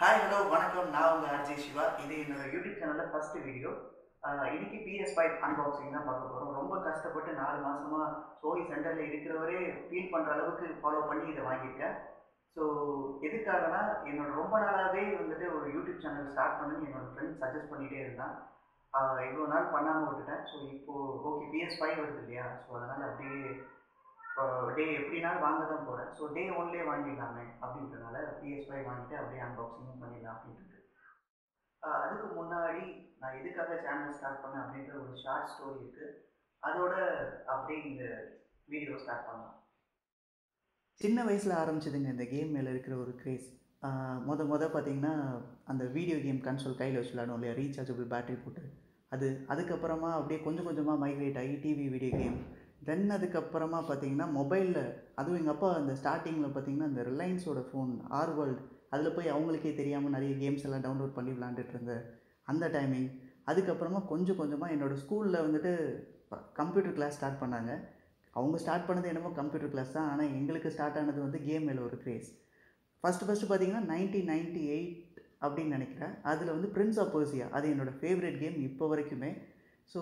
Hi hello வணக்கம். நான் உங்கள் அர்ஜய் சிவா. இது என்னோட யூடியூப் சேனலில் ஃபஸ்ட்டு வீடியோ இன்னைக்கு பிஎஸ் ஃபைவ் அன்பாக்சிங் தான் பார்க்க போகிறோம் ரொம்ப கஷ்டப்பட்டு நாலு மாதமாக சோனி சென்டரில் இருக்கிறவரே ஃபீல் பண்ணுற அளவுக்கு ஃபாலோ பண்ணி இதை வாங்கியிருக்கேன். ஸோ எதுக்காகனா என்னோட ரொம்ப நாளாகவே வந்துட்டு ஒரு யூடியூப் சேனல் ஸ்டார்ட் பண்ணுன்னு என்னோடய ஃப்ரெண்ட் சஜஸ்ட் பண்ணிகிட்டே இருந்தான். இவ்வளோ நாள் பண்ணாமல் விட்டுட்டேன். ஸோ இப்போது ஓகே பிஎஸ் ஃபைவ் வருது இல்லையா? ஸோ அதனால் அப்படியே டே எப்படினாலும் வாங்க தான் போகிறேன் ஸோ டே ஒன்லேயே வாங்கிடலாமே அப்படின்றனால பிஎஸ் ஃபைவ் வாங்கிட்டு அப்படியே அன்பாக்சிங்கும் பண்ணிடலாம் அப்படின்ட்டு அதுக்கு முன்னாடி நான் எதுக்காக சேனல் ஸ்டார்ட் பண்ணேன் அப்படின்ற ஒரு ஷார்ட் ஸ்டோரி இருக்குது அதோட அப்படியே இந்த வீடியோ ஸ்டார்ட் பண்ணலாம். சின்ன வயசில் ஆரம்பிச்சதுங்க இந்த கேம் மேலே இருக்கிற ஒரு க்ரேஸ் முத மொத பார்த்தீங்கன்னா அந்த வீடியோ கேம் கன்சோல் கையில் வச்சு விளாடும் இல்லையா? ரீசார்ஜபிள் பேட்டரி போட்டு. அது அதுக்கப்புறமா அப்படியே கொஞ்சம் கொஞ்சமாக மைக்ரேட் ஆகி டிவி வீடியோ கேம் தென் அதுக்கப்புறமா பார்த்தீங்கன்னா மொபைலில் அதுவும் எங்கள் அப்பா அந்த ஸ்டார்டிங்கில் பார்த்தீங்கன்னா அந்த ரிலையன்ஸோட ஃபோன் ஆர் வேர்ல்டு அதில் போய் அவங்களுக்கே தெரியாமல் நிறைய கேம்ஸ் எல்லாம் டவுன்லோட் பண்ணி விளாண்டுட்டு இருந்தேன் அந்த டைமிங் அதுக்கப்புறமா கொஞ்சம் கொஞ்சமாக என்னோடய ஸ்கூலில் வந்துட்டு கம்ப்யூட்டர் கிளாஸ் ஸ்டார்ட் பண்ணாங்க. அவங்க ஸ்டார்ட் பண்ணது என்னமோ கம்ப்யூட்டர் கிளாஸ் தான். ஆனால் எங்களுக்கு ஸ்டார்ட் ஆனது வந்து கேம் மேலே ஒரு க்ரேஸ் ஃபஸ்ட்டு ஃபஸ்ட்டு பார்த்தீங்கன்னா நைன்டீன் நைன்ட்டி எயிட் அப்படின்னு நினைக்கிறேன். அதில் வந்து பிரின்ஸ் ஆஃப் பர்சியா அது என்னோடய ஃபேவரட் கேம் இப்போ வரைக்குமே. ஸோ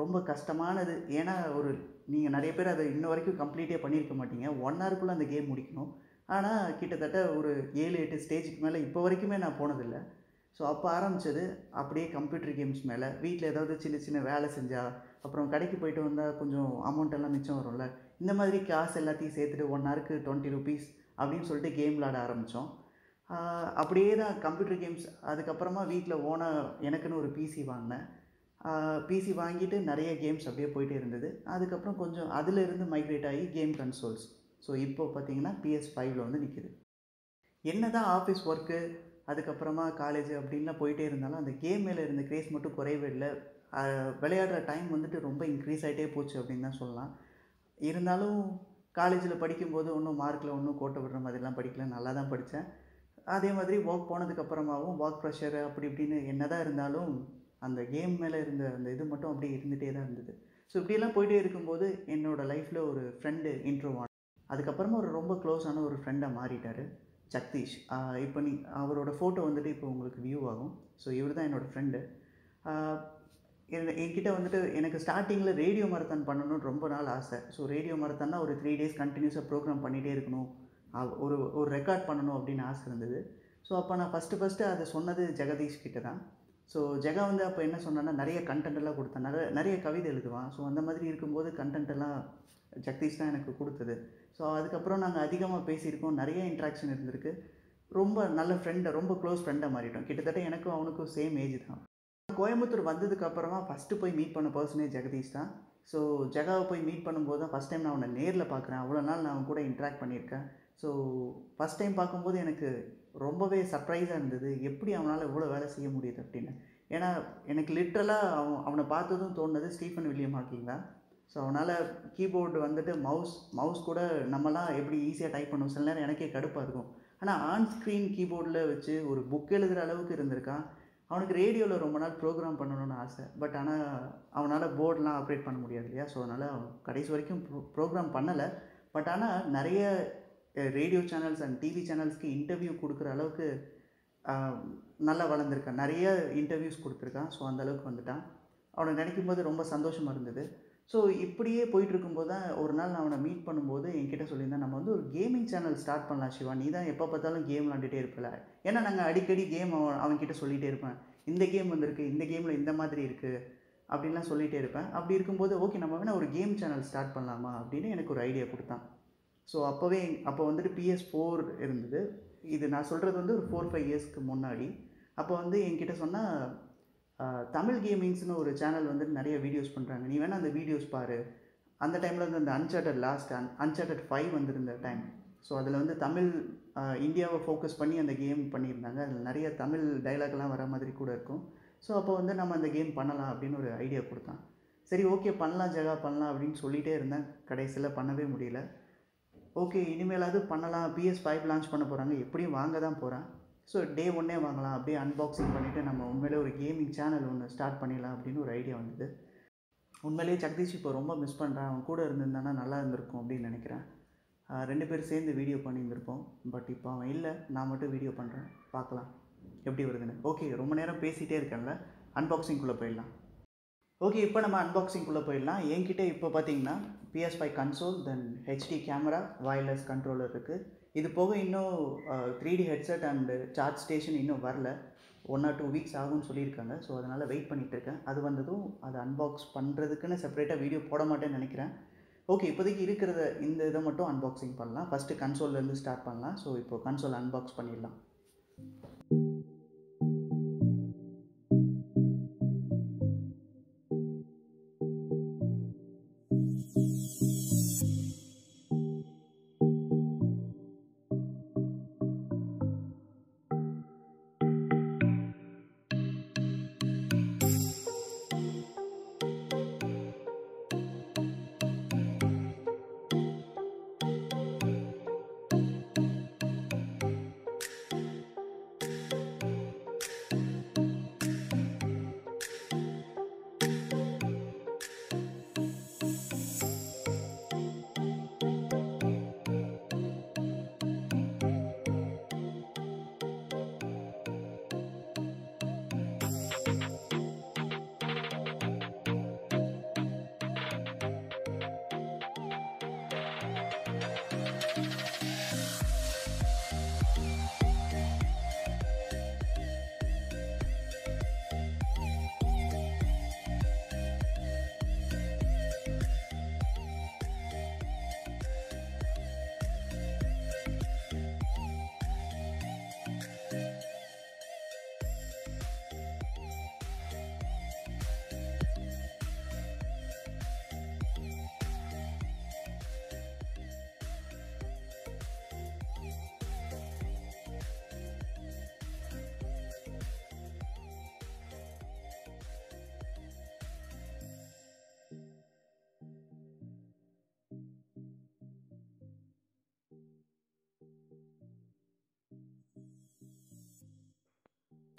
ரொம்ப கஷ்டமானது. ஏன்னா ஒரு நீங்கள் நிறைய பேர் அதை இன்ன வரைக்கும் கம்ப்ளீட்டே பண்ணியிருக்க மாட்டீங்க. ஒன் ஹவருக்குள்ளே அந்த கேம் முடிக்கணும். ஆனால் கிட்டத்தட்ட ஒரு ஏழு எட்டு ஸ்டேஜுக்கு மேலே இப்போ வரைக்குமே நான் போனதில்லை. ஸோ அப்போ ஆரம்பித்தது அப்படியே கம்ப்யூட்டர் கேம்ஸ் மேலே. வீட்டில் ஏதாவது சின்ன சின்ன வேலை செஞ்சால் அப்புறம் கடைக்கு போயிட்டு வந்தால் கொஞ்சம் அமௌண்ட் எல்லாம் மிச்சம் வரும்ல. இந்த மாதிரி காசு எல்லாத்தையும் சேர்த்துட்டு ஒன் ஹவருக்கு டுவெண்ட்டி ருபீஸ் அப்படின்னு சொல்லிட்டு கேம் விளாட ஆரம்பித்தோம் அப்படியே தான் கம்ப்யூட்டர் கேம்ஸ் அதுக்கப்புறமா வீட்டில் ஓனாக எனக்குன்னு ஒரு பிசி வாங்கினேன். பிசி வாங்கிட்டு நிறைய கேம்ஸ் அப்படியே போயிட்டே இருந்தது. அதுக்கப்புறம் கொஞ்சம் அதில் இருந்து மைக்ரேட் ஆகி கேம் கன்சோல்ஸ் ஸோ இப்போ பார்த்தீங்கன்னா பிஎஸ் ஃபைவ்ல வந்து நிற்கிது என்ன தான் ஆஃபீஸ் ஒர்க்கு அதுக்கப்புறமா காலேஜ் அப்படின்லாம் போயிட்டே இருந்தாலும் அந்த கேம் மேலே இருந்த கிரேஸ் மட்டும் குறையவே இல்லை. விளையாடுற டைம் வந்துட்டு ரொம்ப இன்க்ரீஸ் ஆகிட்டே போச்சு அப்படின்னு தான் சொல்லலாம். இருந்தாலும் காலேஜில் படிக்கும்போது ஒன்றும் மார்க்கில் ஒன்றும் கோட்டை விடுற மாதிரிலாம் படிக்கல. நல்லா தான் படித்தேன். அதே மாதிரி ஒர்க் போனதுக்கப்புறமாவும் ஒர்க் ப்ரெஷர் அப்படி இப்படின்னு என்ன தான் இருந்தாலும் அந்த கேம் மேலே இருந்த அந்த இது மட்டும் அப்படியே இருந்துகிட்டே தான் இருந்தது. ஸோ இப்படியெல்லாம் போயிட்டே இருக்கும்போது என்னோடய லைஃப்பில் ஒரு ஃப்ரெண்டு இன்ட்ரோ ஆன அதுக்கப்புறமா ஒரு ரொம்ப க்ளோஸான ஒரு ஃப்ரெண்டாக மாறிட்டார் சக்தீஷ். இப்போ நீ அவரோட ஃபோட்டோ வந்துட்டு இப்போ உங்களுக்கு வியூ ஆகும். ஸோ இவர் தான் என்னோடய ஃப்ரெண்டு என்கிட்ட வந்துட்டு எனக்கு ஸ்டார்டிங்கில் ரேடியோ மரத்தான் பண்ணணும்னு ரொம்ப நாள் ஆசை. ஸோ ரேடியோ மரத்தான்னா ஒரு த்ரீ டேஸ் கண்டினியூஸாக ப்ரோக்ராம் பண்ணிகிட்டே இருக்கணும். ஒரு ஒரு ரெக்கார்ட் பண்ணணும் அப்படின்னு ஆசை இருந்தது. ஸோ அப்போ நான் ஃபஸ்ட்டு ஃபஸ்ட்டு அதை சொன்னது ஜெகதீஷ் கிட்ட தான். ஸோ ஜெகா வந்து அப்போ என்ன சொன்னான்னா நிறைய கண்டென்ட் கொடுத்தேன் கொடுத்தான். நிறைய நிறைய கவிதை எழுதுவான். ஸோ அந்த மாதிரி இருக்கும்போது கண்டென்ட்டெல்லாம் ஜெகதீஷ் தான் எனக்கு கொடுத்தது. ஸோ அதுக்கப்புறம் நாங்கள் அதிகமாக பேசியிருக்கோம். நிறைய இன்ட்ராக்ஷன் இருந்திருக்கு. ரொம்ப நல்ல ஃப்ரெண்டை ரொம்ப க்ளோஸ் ஃப்ரெண்டாக மாறிட்டோம். கிட்டத்தட்ட எனக்கும் அவனுக்கும் சேம் ஏஜ் தான். கோயம்புத்தூர் வந்ததுக்கு அப்புறமா ஃபஸ்ட்டு போய் மீட் பண்ண பர்சனே ஜெகதீஷ் தான். ஸோ ஜெகாவை போய் மீட் பண்ணும்போது தான் ஃபஸ்ட் டைம் நான் அவனை நேரில் பார்க்குறேன். அவ்வளோ நாள் நான் அவன் கூட இன்ட்ராக்ட் பண்ணியிருக்கேன். ஸோ ஃபஸ்ட் டைம் பார்க்கும்போது எனக்கு ரொம்பவே சர்ப்ரைஸாக இருந்தது. எப்படி அவனால் இவ்வளோ வேலை செய்ய முடியுது அப்படின்னு. ஏன்னா எனக்கு லிட்ரலாக அவன் அவனை பார்த்ததும் தோணுது ஸ்டீஃபன் வில்லியம் ஹாக்கிங் தான். ஸோ அவனால் கீபோர்டு வந்துட்டு மவுஸ் மவுஸ் கூட நம்மலாம் எப்படி ஈஸியாக டைப் பண்ணுவோம். சில நேரம் எனக்கே கடுப்பாக இருக்கும். ஆனால் ஆன் ஸ்க்ரீன் கீபோர்டில் வச்சு ஒரு புக் எழுதுகிற அளவுக்கு இருந்திருக்கான். அவனுக்கு ரேடியோவில் ரொம்ப நாள் ப்ரோக்ராம் பண்ணணும்னு ஆசை. பட் ஆனால் அவனால் போர்டெலாம் ஆப்ரேட் பண்ண முடியாது இல்லையா? ஸோ அதனால் அவன் கடைசி வரைக்கும் ப்ரோ ப்ரோக்ராம் பண்ணலை. பட் ஆனால் நிறைய ரேடியோ சேனல்ஸ் அண்ட் டிவி சேனல்ஸ்க்கு இன்டர்வியூ கொடுக்குற அளவுக்கு நல்லா வளர்ந்துருக்கான். நிறைய இன்டர்வியூஸ் கொடுத்துருக்கான். ஸோ அந்தளவுக்கு வந்துட்டான். அவனை நினைக்கும் போது ரொம்ப சந்தோஷமாக இருந்தது. ஸோ இப்படியே போயிட்டுருக்கும்போது தான் ஒரு நாள் நான் அவனை மீட் பண்ணும்போது என்கிட்ட சொல்லியிருந்தேன் நம்ம வந்து ஒரு கேமிங் சேனல் ஸ்டார்ட் பண்ணலாம் சிவா. நீ தான் எப்போ பார்த்தாலும் கேம் விளாண்டுட்டே இருப்பல. ஏன்னா நாங்கள் அடிக்கடி கேம் அவன் அவன்கிட்ட சொல்லிகிட்டே இருப்பேன். இந்த கேம் வந்திருக்கு இந்த கேமில் இந்த மாதிரி இருக்குது அப்படின்லாம் சொல்லிகிட்டே இருப்பேன். அப்படி இருக்கும்போது ஓகே நம்ம வேணால் ஒரு கேம் சேனல் ஸ்டார்ட் பண்ணலாமா? அப்படின்னு எனக்கு ஒரு ஐடியா கொடுத்தான். ஸோ அப்போவே அப்போ வந்துட்டு பிஎஸ் ஃபோர் இருந்தது. இது நான் சொல்கிறது வந்து ஒரு ஃபோர் ஃபைவ் இயர்ஸ்க்கு முன்னாடி. அப்போ வந்து என்கிட்ட சொன்னால் தமிழ் கேமிங்ஸ்னு ஒரு சேனல் வந்துட்டு நிறைய வீடியோஸ் பண்ணுறாங்க நீ வேணால் அந்த வீடியோஸ் பாரு. அந்த டைமில் வந்து அந்த Uncharted last un Uncharted five வந்திருந்த டைம் ஸோ அதில் வந்து தமிழ் இந்தியாவை ஃபோக்கஸ் பண்ணி அந்த கேம் பண்ணியிருந்தாங்க. அதில் நிறைய தமிழ் டைலாக்லாம் வர மாதிரி கூட இருக்கும். ஸோ அப்போ வந்து நம்ம அந்த கேம் பண்ணலாம் அப்படின்னு ஒரு ஐடியா கொடுத்தான். சரி ஓகே பண்ணலாம் ஜெகா பண்ணலாம் அப்படின்னு சொல்லிகிட்டே இருந்தேன். கடைசியில் பண்ணவே முடியல. ஓகே இனிமேலாவது பண்ணலாம். பிஎஸ் ஃபைவ் லான்ச் பண்ண போகிறாங்க எப்படியும் வாங்க தான் போகிறேன் ஸோ டே ஒன்னே வாங்கலாம். அப்படியே அன்பாக்சிங் பண்ணிவிட்டு நம்ம உண்மையிலே ஒரு கேமிங் சேனல் ஒன்று ஸ்டார்ட் பண்ணிடலாம் அப்படின்னு ஒரு ஐடியா வந்தது. உண்மையிலேயே ஜெகதீஷ் இப்போ ரொம்ப மிஸ் பண்ணுறேன் அவன் கூட இருந்திருந்தானா நல்லா இருந்திருக்கும் அப்படின்னு நினைக்கிறேன். ரெண்டு பேரும் சேர்ந்து வீடியோ பண்ணியிருந்திருப்போம். பட் இப்போ அவன் இல்லை. நான் மட்டும் வீடியோ பண்ணுறேன் பார்க்கலாம். எப்படி வருதுன்னு. ஓகே ரொம்ப நேரம் பேசிகிட்டே இருக்கேன்ல. அன்பாக்சிங்குள்ளே போயிடலாம். ஓகே இப்போ நம்ம அன்பாக்சிங்குள்ளே போயிடலாம். என்கிட்ட இப்போ பார்த்தீங்கன்னா P S five console then H D camera wireless controller இருக்குது இது போக இன்னும் three D headset and charge station இன்னும் வரல. ஒன் ஆர் டூ வீக்ஸ் ஆகும்னு சொல்லியிருக்காங்க. ஸோ அதனால் வெயிட் பண்ணிகிட்டு இருக்கேன். அது வந்ததும் அதை அன்பாக்ஸ் பண்ணுறதுக்குன்னு செப்பரேட்டாக வீடியோ போட மாட்டேன்னு நினைக்கிறேன். ஓகே இப்போதைக்கு இருக்கிறத இந்த இதை மட்டும் அன்பாக்சிங் பண்ணலாம். ஃபஸ்ட்டு கன்சோல்லேருந்து ஸ்டார்ட் பண்ணலாம். ஸோ இப்போ கன்சோல் அன்பாக்ஸ் பண்ணிடலாம்.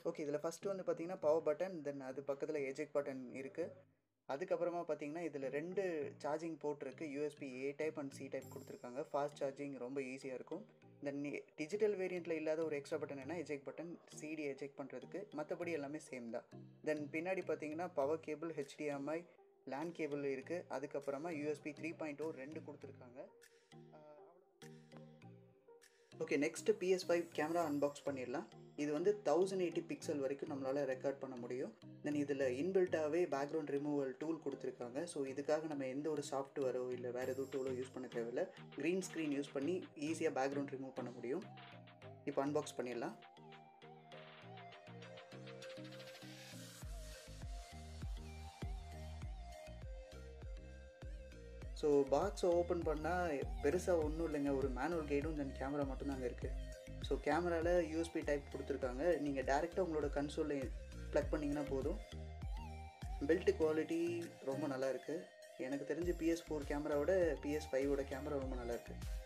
ஓகே இதில் ஃபஸ்ட்டு வந்து பார்த்தீங்கன்னா பவர் பட்டன் தென் அது பக்கத்தில் எஜெக்ட் பட்டன் இருக்குது அதுக்கப்புறமா பார்த்தீங்கன்னா இதில் ரெண்டு சார்ஜிங் போர்ட் இருக்குது USB A type and C type கொடுத்துருக்காங்க. ஃபாஸ்ட் சார்ஜிங் ரொம்ப ஈஸியாக இருக்கும். தென் டிஜிட்டல் வேரியண்ட்டில் இல்லாத ஒரு எக்ஸ்ட்ரா பட்டன் என்ன எஜெக்ட் பட்டன் சிடி எஜெக்ட் பண்ணுறதுக்கு மற்றபடி எல்லாமே சேம் தான். தென் பின்னாடி பார்த்தீங்கன்னா power cable HDMI LAN cable இருக்குது அதுக்கப்புறமா யூஎஸ்பி த்ரீ பாயிண்ட் ஓ ரெண்டு கொடுத்துருக்காங்க. Okay next P S five camera unbox பண்ணிடலாம். இது வந்து தௌசண்ட் எயிட்டி பிக்சல் வரைக்கும் நம்மளால் ரெக்கார்ட் பண்ண முடியும். தென் இதில் இன்பில்ட்டாகவே பேக்ரவுண்ட் ரிமூவல் டூல் கொடுத்துருக்காங்க. ஸோ இதுக்காக நம்ம எந்த ஒரு சாஃப்ட்வேரோ இல்லை வேறு எதுவும் டூலோ யூஸ் பண்ண தேவையில்ல. க்ரீன் ஸ்க்ரீன் யூஸ் பண்ணி ஈஸியாக பேக்ரவுண்ட் ரிமூவ் பண்ண முடியும். இப்போ அன்பாக்ஸ் பண்ணிடலாம். ஸோ பாக்ஸை ஓப்பன் பண்ணால் பெருசாக ஒன்றும் இல்லைங்க. ஒரு மேனுவல் கைடும் தென் கேமரா மட்டும்தாங்க இருக்குது ஸோ கேமராவில் யூஎஸ்பி டைப் கொடுத்துருக்காங்க. நீங்கள் டேரெக்டாக உங்களோட கன்சோலில் ப்ளக் பண்ணிங்கன்னா போதும். பெல்ட் குவாலிட்டி ரொம்ப நல்லா இருக்குது எனக்கு தெரிஞ்சு பிஎஸ் ஃபோர் கேமராவோட பிஎஸ் ஃபைவோட கேமரா ரொம்ப நல்லா இருக்குது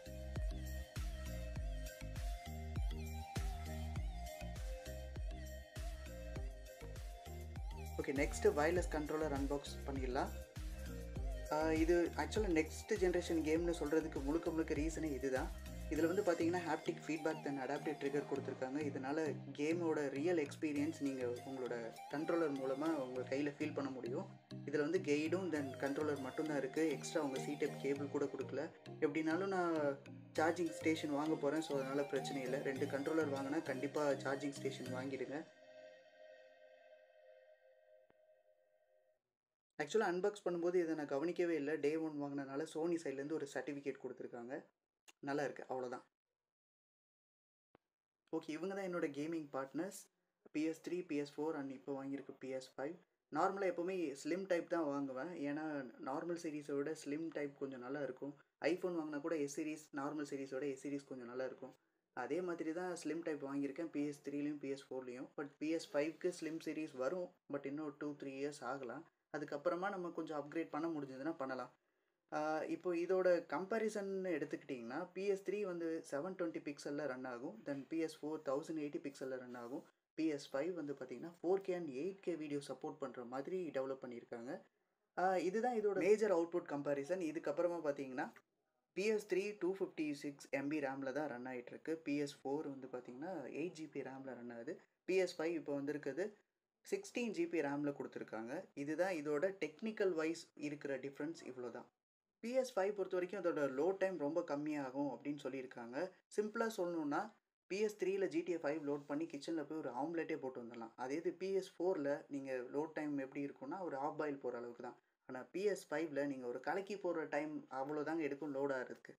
okay next wireless controller unbox பண்ணிடலாம். இது ஆக்சுவலாக நெக்ஸ்ட் ஜென்ரேஷன் கேம்னு சொல்கிறதுக்கு முழுக்க முழுக்க ரீசனே இதுதான். இதில் வந்து பார்த்தீங்கன்னா haptic feedback then adaptive trigger கொடுத்துருக்காங்க. இதனால் கேமோட ரியல் எக்ஸ்பீரியன்ஸ் நீங்கள் உங்களோட கண்ட்ரோலர் மூலமாக உங்கள் கையில் ஃபீல் பண்ண முடியும். இதில் வந்து கெய்டும் தென் கண்ட்ரோலர் மட்டும்தான் இருக்குது எக்ஸ்ட்ரா உங்கள் சி டைப் கேபிள் கூட கொடுக்கல. எப்படினாலும் நான் சார்ஜிங் ஸ்டேஷன் வாங்க போகிறேன் ஸோ அதனால் பிரச்சனை இல்லை. ரெண்டு கண்ட்ரோலர் வாங்கினா கண்டிப்பாக சார்ஜிங் ஸ்டேஷன் வாங்கிடுங்க. ஆக்சுவலாக அன்பாக்ஸ் பண்ணும்போது இதை நான் கவனிக்கவே இல்லை. டே ஒன் வாங்கினனால சோனி சைட்லேருந்து ஒரு சர்டிஃபிகேட் கொடுத்துருக்காங்க. நல்லா இருக்குது அவ்வளோதான். ஓகே இவங்க தான் என்னோடய gaming partners P S three P S four and இப்போ வாங்கியிருக்கு பிஎஸ் ஃபைவ் நார்மலாக எப்போவுமே ஸ்லிம் டைப் தான் வாங்குவேன். ஏன்னா நார்மல் சீரீஸை விட ஸ்லிம் டைப் கொஞ்சம் நல்லா இருக்கும். ஐஃபோன் வாங்கினா கூட எஸ் சீரிஸ் நார்மல் சீரீஸோட எஸ் சீரீஸ் கொஞ்சம் நல்லா இருக்கும். அதே மாதிரி தான் ஸ்லிம் டைப் வாங்கியிருக்கேன். பிஎஸ் த்ரீலையும் பிஎஸ் ஃபோர்லேயும் பட் பிஎஸ் ஃபைவ்க்கு ஸ்லிம் சீரீஸ் வரும். பட் இன்னும் டூ த்ரீ இயர்ஸ் ஆகலாம். அதுக்கப்புறமா நம்ம கொஞ்சம் அப்கிரேட் பண்ண முடிஞ்சதுன்னா பண்ணலாம். இப்போ இதோட கம்பேரிசன் எடுத்துக்கிட்டிங்கன்னா பிஎஸ் த்ரீ வந்து செவன் டுவெண்ட்டி பிக்சலில் ரன் ஆகும். Then P S four thousand eighty பிக்சலில் run ஆகும். பிஎஸ் ஃபைவ் வந்து பார்த்திங்கன்னா four K and eight K video support பண்ணுற மாதிரி டெவலப் பண்ணியிருக்காங்க. இதுதான் இதோட மேஜர் அவுட்புட் கம்பேரிசன் இதுக்கப்புறமா பார்த்தீங்கன்னா PS three two fifty six MB ரேமில் தான் ரன் ஆகிட்டுருக்கு பிஎஸ் ஃபோர் வந்து பார்த்திங்கன்னா எயிட் ஜிபி ரேமில் ரன் ஆகுது. பிஎஸ் ஃபைவ் இப்போ வந்திருக்குது. சிக்ஸ்டீன் ஜிபி ரேமில் கொடுத்துருக்காங்க. இதுதான் இதோட டெக்னிக்கல் வைஸ் இருக்கிற டிஃப்ரென்ஸ் இவ்வளோ தான் பிஎஸ் ஃபைவ் பொறுத்த வரைக்கும் அதோட லோ டைம் ரொம்ப கம்மியாகும் அப்படின்னு சொல்லியிருக்காங்க. சிம்பிளாக சொல்லணுன்னா பிஎஸ் த்ரீயில் ஜிடிஏ ஃபைவ் லோட் பண்ணி கிச்சனில் போய் ஒரு ஆம்லெட்டே போட்டு வந்துடலாம். அதே இது பிஎஸ் ஃபோரில் நீங்கள் லோட் டைம் எப்படி இருக்கும்னா ஒரு ஆஃப் பாயில் போகிற அளவுக்கு தான். ஆனால் பிஎஸ் ஃபைவ்ல நீங்கள் ஒரு கலக்கி போடுற டைம் அவ்வளோதாங்க எடுக்கும் லோடாக இருக்கு.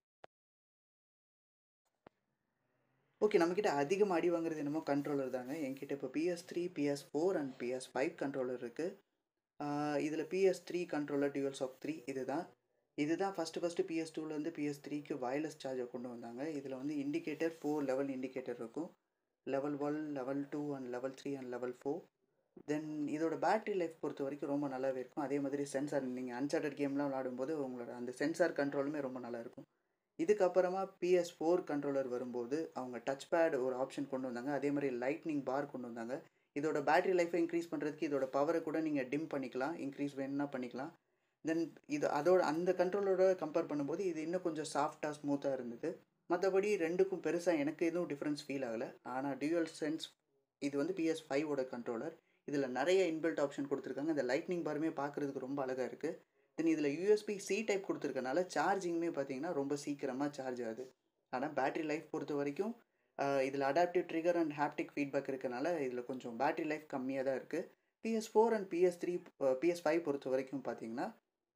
ஓகே நம்மக்கிட்ட அதிகமாக அடி வாங்குறது என்னமோ கண்ட்ரோலர் தாங்க. என்கிட்ட இப்போ PS three PS four and PS five controller இருக்குது இதில் PS three controller duals of three இது தான். இதுதான் ஃபஸ்ட்டு ஃபஸ்ட்டு பிஎஸ் டூலேருந்து பிஎஸ் த்ரீக்கு வயர்லெஸ் சார்ஜர் கொண்டு வந்தாங்க. இதில் வந்து இண்டிகேட்டர் ஃபோர் லெவல் இண்டிகேட்டர் இருக்கும். Level one level two and level three and level four then இதோட பேட்டரி லைஃப் பொறுத்த வரைக்கும் ரொம்ப நல்லாவே இருக்கும். அதே மாதிரி சென்சார் நீங்கள் அன்சார்டட் கேம்லாம் விளாடும்போது உங்களோட அந்த சென்சார் கண்ட்ரோலுமே ரொம்ப நல்லா இருக்கும். இதுக்கப்புறமா பிஎஸ் ஃபோர் கண்ட்ரோலர் வரும்போது அவங்க டச் பேட் ஒரு ஆப்ஷன் கொண்டு வந்தாங்க. அதே மாதிரி லைட்னிங் பார் கொண்டு வந்தாங்க. இதோட பேட்டரி லைஃப்பை இன்க்ரீஸ் பண்ணுறதுக்கு இதோட பவரை கூட நீங்கள் டிம் பண்ணிக்கலாம். இன்க்ரீஸ் வேணும்னா பண்ணிக்கலாம். தென் இது அதோட அந்த கண்ட்ரோலோட கம்பேர் பண்ணும்போது இது இன்னும் கொஞ்சம் சாஃப்டாக ஸ்மூத்தாக இருந்தது. மற்றபடி ரெண்டுக்கும் பெருசாக எனக்கு எதுவும் டிஃப்ரென்ஸ் ஃபீல் ஆகலை. ஆனால் டியூயல் சென்ஸ் இது வந்து பிஎஸ் ஃபைவோட கண்ட்ரோலர் இதில் நிறைய இன்பில்ட் ஆப்ஷன் கொடுத்துருக்காங்க. இந்த லைட்னிங் பாருமே பார்க்குறதுக்கு ரொம்ப அழகாக இருக்குது தென் இதில் யூஎஸ்பி சி டைப் கொடுத்துருக்கனால சார்ஜிங்குமே பார்த்தீங்கன்னா ரொம்ப சீக்கிரமாக சார்ஜ் ஆகுது. ஆனால் பேட்டரி லைஃப் பொறுத்த வரைக்கும் இதில் adaptive trigger and haptic feedback இருக்கனால இதில் கொஞ்சம் பேட்டரி லைஃப் கம்மியாக தான் இருக்குது PS four and PS three PS five பொறுத்த வரைக்கும் பார்த்தீங்கன்னா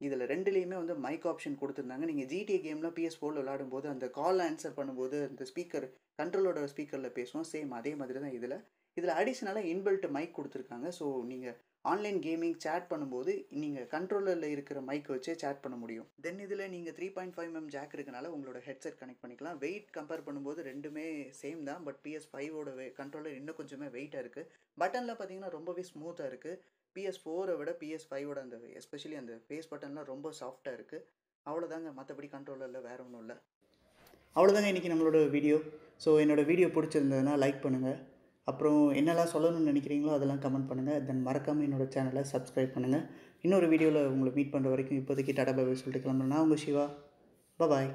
இதில் ரெண்டுலேயுமே வந்து மைக் ஆப்ஷன் கொடுத்துருந்தாங்க. நீங்கள் ஜிடிஏ கேமில் பிஎஸ் ஃபோரில் விளாடும்போது அந்த கால் ஆன்சர் பண்ணும்போது அந்த ஸ்பீக்கர் கண்ட்ரோலோட ஸ்பீக்கரில் பேசுவோம். சேம் அதே மாதிரி தான் இதில். இதில் அடிஷ்னலாக இன்பில்ட் மைக் கொடுத்துருக்காங்க. ஸோ நீங்கள் ஆன்லைன் கேமிங் சேட் பண்ணும்போது நீங்கள் கண்ட்ரோலரில் இருக்கிற மைக் வச்சே சேட் பண்ண முடியும். தென் இதில் நீங்கள் three point five M jack இருக்கனால உங்களோட ஹெட்செட் கனெக்ட் பண்ணிக்கலாம். வெயிட் கம்பேர் பண்ணும்போது ரெண்டுமே சேம் தான். பட் பிஎஸ் ஃபைவோட வெ கண்ட்ரோலர் இன்னும் கொஞ்சமே வெயிட்டாக இருக்குது பட்டனில் பார்த்தீங்கன்னா ரொம்பவே ஸ்மூத்தாக இருக்குது பிஎஸ் ஃபோரை விட பிஎஸ் ஃபைவோட அந்த எஸ்பெஷலி அந்த ஃபேஸ் பட்டன்லாம் ரொம்ப சாஃப்டாக இருக்குது அவ்வளோதாங்க மற்றபடி கண்ட்ரோலரில் வேறு ஒன்றும் இல்லை. அவ்வளோதாங்க இன்றைக்கி நம்மளோட வீடியோ ஸோ என்னோடய வீடியோ பிடிச்சிருந்ததுன்னா லைக் பண்ணுங்கள் அப்புறம் என்னெல்லாம் சொல்லணும்னு நினைக்கிறீங்களோ அதெல்லாம் கமெண்ட் பண்ணுங்கள் தென் மறக்காமல் என்னோடய சேனலை சப்ஸ்கிரைப் பண்ணுங்கள் இன்னொரு வீடியோவில் உங்களை மீட் பண்ணுற வரைக்கும் இப்போதைக்கு டாடா பாய் சொல்லிட்டு கிளம்புறேன். நான் உங்கள் சிவா பாய்